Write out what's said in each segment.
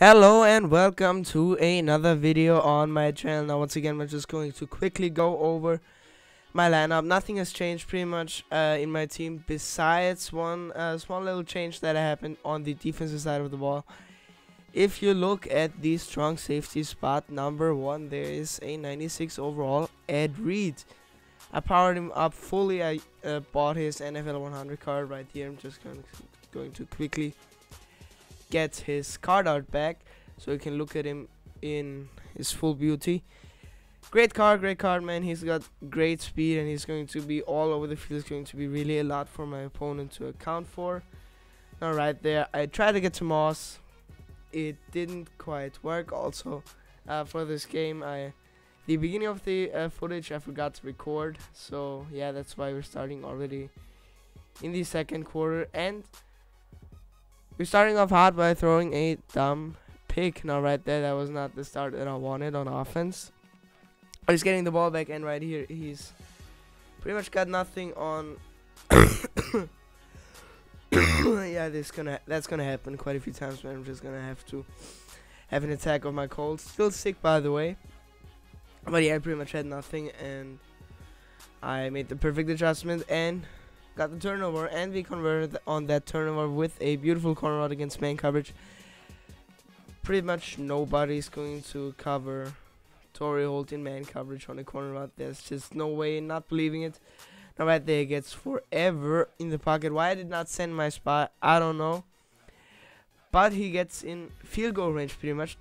Hello and welcome to another video on my channel. Now once again we're just going to quickly go over my lineup. Nothing has changed pretty much uh, in my team besides one uh, small little change that happened on the defensive side of the ball. If you look at the strong safety spot number one, there is a 96 overall Ed Reed. I powered him up fully. I uh, bought his NFL 100 card right here. I'm just going to, going to quickly get his card art back so you can look at him in his full beauty. Great card, great card, man. He's got great speed and he's going to be all over the field. It's going to be really a lot for my opponent to account for. Now, right there, I tried to get to Moss. It didn't quite work. Also, uh, for this game, I the beginning of the uh, footage I forgot to record. So yeah, that's why we're starting already in the second quarter and we're starting off hot by throwing a dumb pick. Now, right there, that was not the start that I wanted on offense. He's getting the ball back, and right here, he's pretty much got nothing on. yeah, this gonna that's gonna happen quite a few times, man. I'm just gonna have to have an attack of my cold. Still sick, by the way. But yeah, I pretty much had nothing, and I made the perfect adjustment, and got the turnover, and we converted on that turnover with a beautiful corner out against man coverage. Pretty much nobody's going to cover Torry Holt in man coverage on the corner out. There's just no way, not believing it. Now right there gets forever in the pocket. Why I did not send my spot, I don't know. But he gets in field goal range pretty much.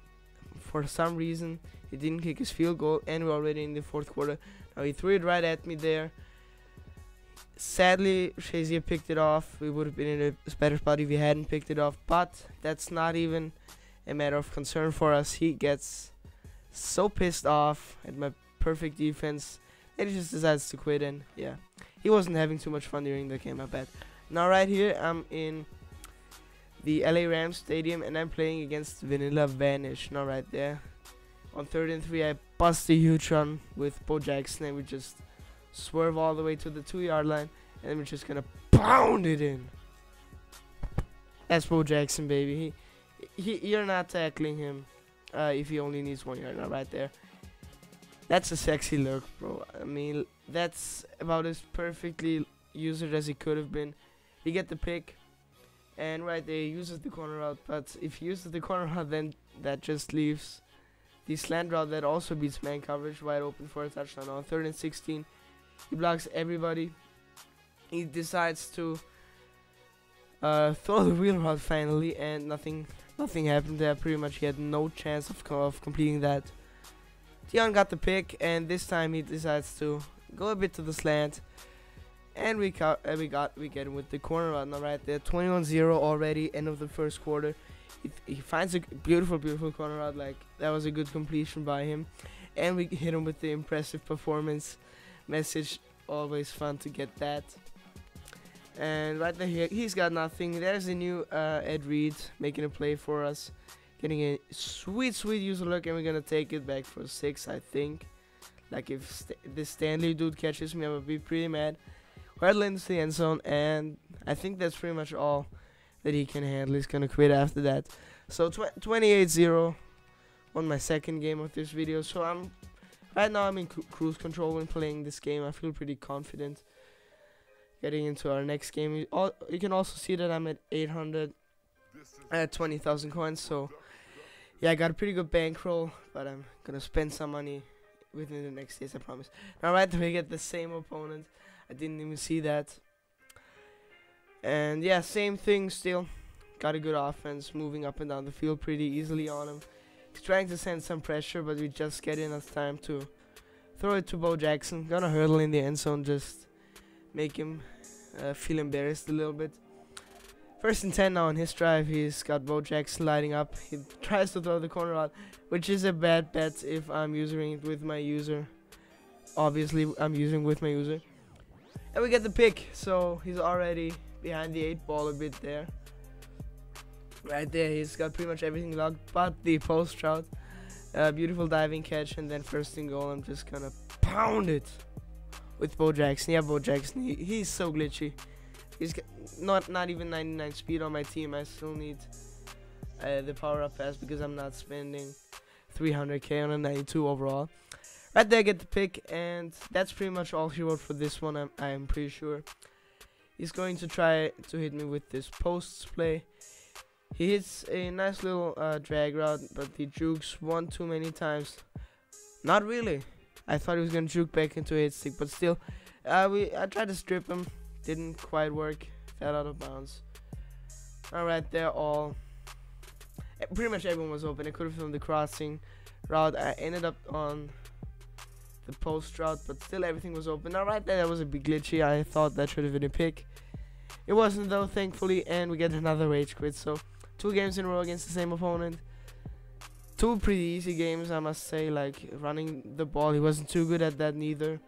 For some reason, he didn't kick his field goal, and we're already in the fourth quarter. Now he threw it right at me there. Sadly, Shazier picked it off. We would have been in a better spot if he hadn't picked it off. But that's not even a matter of concern for us. He gets so pissed off at my perfect defense that he just decides to quit. And yeah, he wasn't having too much fun during the game, I bet. Now, right here, I'm in the LA Rams Stadium and I'm playing against Vanilla Vanish. Now, right there. On third and three, I bust a huge run with Bo Jackson and we just swerve all the way to the two yard line, and we're just gonna pound it in. That's Bo Jackson, baby. He, he, you're not tackling him uh, if he only needs one yard. Right there. That's a sexy look, bro. I mean, that's about as perfectly used as he could have been. He get the pick, and right there he uses the corner route. But if he uses the corner route, then that just leaves the slant route that also beats man coverage wide open for a touchdown. On third and 16, he blocks everybody. He decides to uh, throw the wheel route finally, and nothing, nothing happened there. Pretty much, he had no chance of, co of completing that. Deion got the pick, and this time he decides to go a bit to the slant, and we got, uh, we got, we get him with the corner now right there. 21-0 already, end of the first quarter. He, he finds a beautiful, beautiful corner route. Like that was a good completion by him, and we hit him with the impressive performance message. Always fun to get that. And right there, he, he's got nothing. There's a new uh, Ed Reed making a play for us. Getting a sweet, sweet user look, and we're to take it back for six, I think. Like, if St this Stanley dude catches me, I'm to be pretty mad. Hurdle into the end zone, and I think that's pretty much all that he can handle. He's to quit after that. So, 28-0 on my second game of this video. So, I'm Right now I'm in cruise control when playing this game. I feel pretty confident getting into our next game. You, all, you can also see that I'm at 800 at 20,000 coins. So yeah, I got a pretty good bankroll, but I'm gonna spend some money within the next days. I promise. Now right we get the same opponent. I didn't even see that. And yeah, same thing still. Got a good offense, moving up and down the field pretty easily on him trying to send some pressure, but we just get enough time to throw it to Bo Jackson. Gonna hurdle in the end zone, just make him uh, feel embarrassed a little bit. First and 10 now on his drive, he's got Bo Jackson lighting up. He tries to throw the corner out, which is a bad bet if I'm using it with my user. Obviously, I'm using with my user. And we get the pick, so he's already behind the 8 ball a bit there. Right there, he's got pretty much everything locked but the post route. Uh, beautiful diving catch, and then first and goal, I'm just gonna pound it with Bo Jackson. Yeah, Bo Jackson, he, he's so glitchy. He's not not even 99 speed on my team. I still need uh, the power up pass because I'm not spending 300k on a 92 overall. Right there, I get the pick, and that's pretty much all he wrote for this one. I'm, I'm pretty sure. He's going to try to hit me with this posts play. He hits a nice little uh, drag route, but he jukes one too many times. Not really. I thought he was gonna juke back into a hit stick, but still, uh, we I tried to strip him, didn't quite work, fell out of bounds. Alright, they're all. eh, Pretty much everyone was open. I could have filmed the crossing route. I ended up on the post route, but still everything was open. Alright, there that was a bit glitchy. I thought that should have been a pick. It wasn't though, thankfully, and we get another rage quit. So two games in a row against the same opponent. Two pretty easy games, I must say. Like running the ball, he wasn't too good at that neither.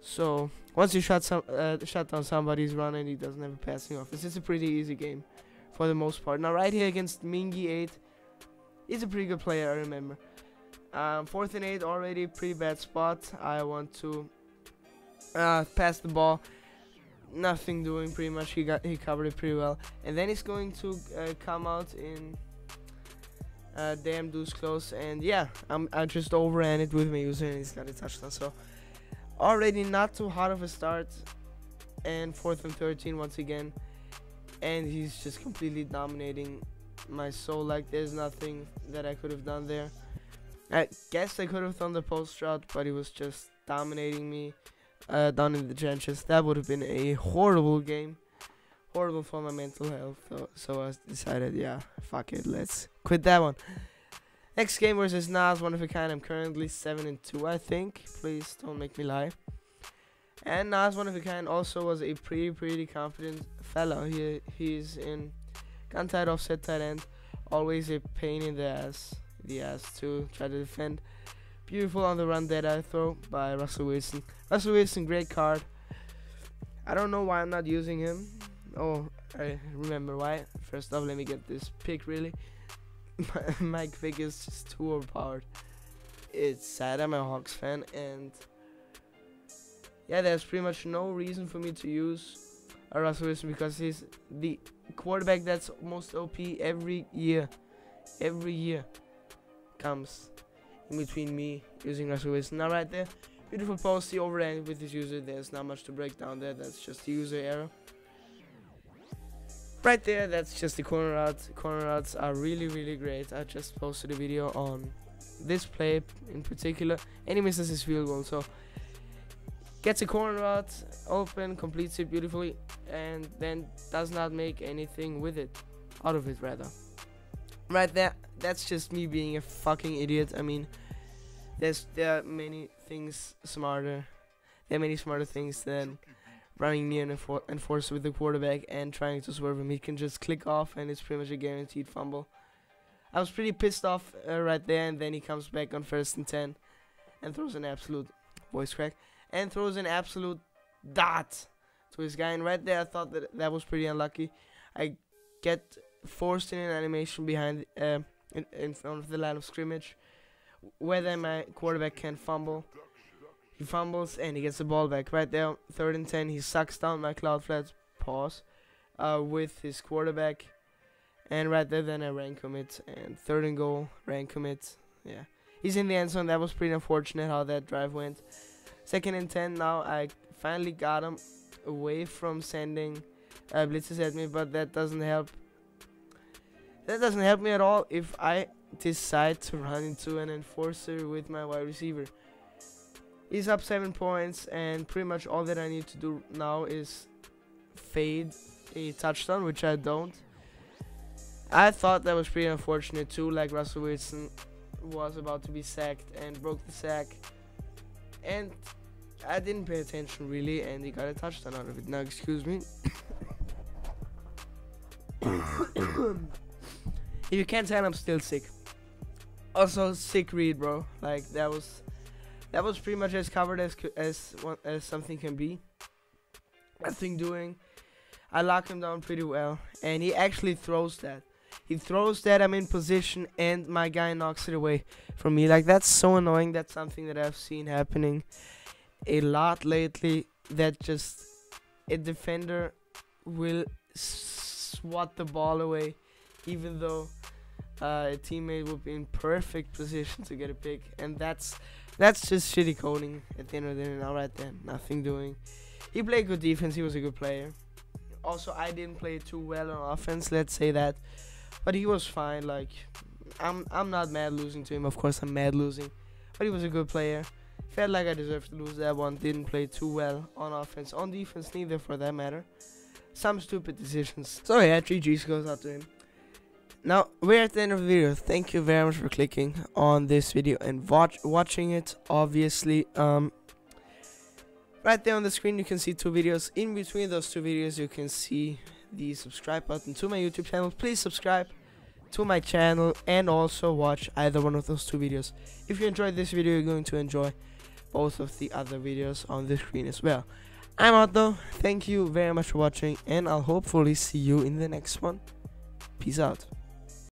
So once you shut some, uh, shut down somebody's running, he doesn't have a passing offense. It's a pretty easy game for the most part. Now right here against Mingy 8, he's a pretty good player. I remember. Um, fourth and eight, already pretty bad spot. I want to uh, pass the ball. Nothing doing pretty much. He got he covered it pretty well, and then he's going to uh, come out in uh, damn deuce close, and yeah, I'm I just overran it with my user, and he's got a touchdown. So already not too hot of a start, and fourth and 13 once again, and he's just completely dominating my soul. Like there's nothing that I could have done there. I guess I could have done the post route, but he was just dominating me uh, down in the trenches. That would have been a horrible game. Horrible for my mental health. So, so I decided, yeah, fuck it, let's quit that one. Next game versus Nas, one of a kind. I'm currently 7 and 2, I think. Please don't make me lie. And Nas, one of a kind, also was a pretty, pretty confident fellow. He, he's in gun tight offset tight end. Always a pain in the ass the ass to try to defend. Beautiful on the run that I throw by Russell Wilson. Russell Wilson, great card. I don't know why I'm not using him. Oh, I remember why. First off, let me get this pick really. my, pick is just too overpowered. It's sad. I'm a Hawks fan, and yeah, there's pretty much no reason for me to use a Russell Wilson because he's the quarterback that's most OP every year. Every year comes in between me using Russell. Now right there, beautiful post, he overran with this user. There's not much to break down there. That's just the user error. Right there, that's just the corner route. Corner routes are really, really great. I just posted a video on this play in particular, and he misses his field goal. So gets a corner route, open, completes it beautifully, and then does not make anything with it, out of it rather. Right there, that's just me being a fucking idiot. I mean, there's there are many things smarter. There are many smarter things than running near an enfor- enforcer with the quarterback and trying to swerve him. He can just click off, and it's pretty much a guaranteed fumble. I was pretty pissed off uh, right there, and then he comes back on first and ten, and throws an absolute voice crack, and throws an absolute dot to his guy. And right there, I thought that that was pretty unlucky. I get forced in an animation behind. Uh, in, in front of the line of scrimmage where then my quarterback can fumble. He fumbles and he gets the ball back right there. Third and ten. He sucks down my cloud flat pause uh, with his quarterback. And right there, then I rank commit. And third and goal, rank commit. Yeah. He's in the end zone. That was pretty unfortunate how that drive went. Second and ten. Now I finally got him away from sending uh, blitzes at me, but that doesn't help that doesn't help me at all if I decide to run into an enforcer with my wide receiver. He's up 7 points and pretty much all that I need to do now is fade a touchdown, which I don't. I thought that was pretty unfortunate too, like Russell Wilson was about to be sacked and broke the sack. And I didn't pay attention really and he got a touchdown out of it. Now excuse me. If you can't tell, I'm still sick. Also, sick read, bro. Like that was, that was pretty much as covered as as as something can be. Nothing doing. I lock him down pretty well, and he actually throws that. He throws that I'm in position, and my guy knocks it away from me. Like that's so annoying. That's something that I've seen happening a lot lately. That just a defender will swat the ball away even though uh, a teammate would be in perfect position to get a pick, and that's that's just shitty coding at the end of the day. Now right there, nothing doing. He played good defense. He was a good player. Also, I didn't play too well on offense. Let's say that, but he was fine. Like, I'm I'm not mad losing to him. Of course, I'm mad losing, but he was a good player. Felt like I deserved to lose that one. Didn't play too well on offense. On defense, neither for that matter. Some stupid decisions. So yeah, 3 G's goes out to him. Now, we're at the end of the video. Thank you very much for clicking on this video and watch watching it. Obviously, um, right there on the screen, you can see two videos. In between those two videos, you can see the subscribe button to my YouTube channel. Please subscribe to my channel and also watch either one of those two videos. If you enjoyed this video, you're going to enjoy both of the other videos on the screen as well. I'm out though. Thank you very much for watching, and I'll hopefully see you in the next one. Peace out.